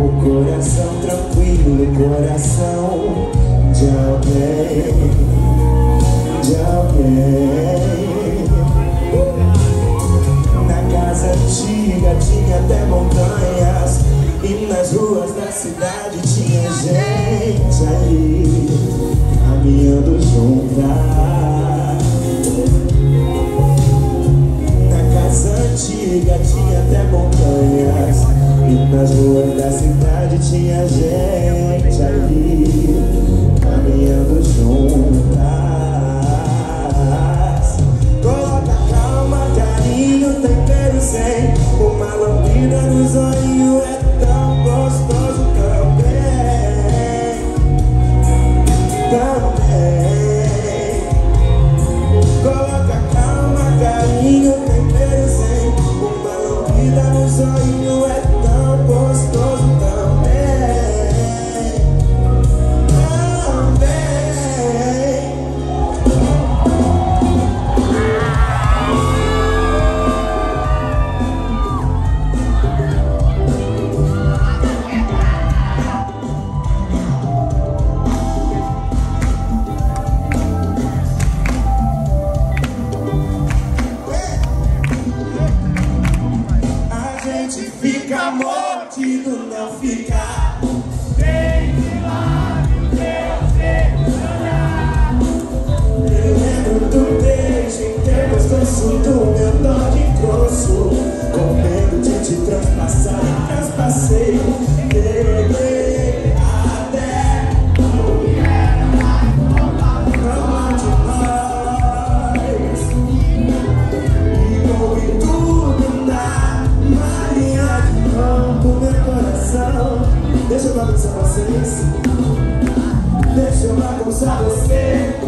O coração tranquilo, o coração de alguém, de alguém. Na casa antiga tinha até montanhas e nas ruas da cidade. rua da cidade tinha gente ali Caminhando juntas. Coloca calma, carinho, tempero sem. Uma lambida no olhos é tão gostoso também. Também Coloca calma, carinho, tempero sem. Uma lambida no zoinho é tão mordido não fica Vem de lá, meu Deus, Eu lembro do beijo em que é gostoso meu nó de grosso, com medo de te transpassar. coração. Deixa eu bagunçar vocês Deixa eu bagunçar você.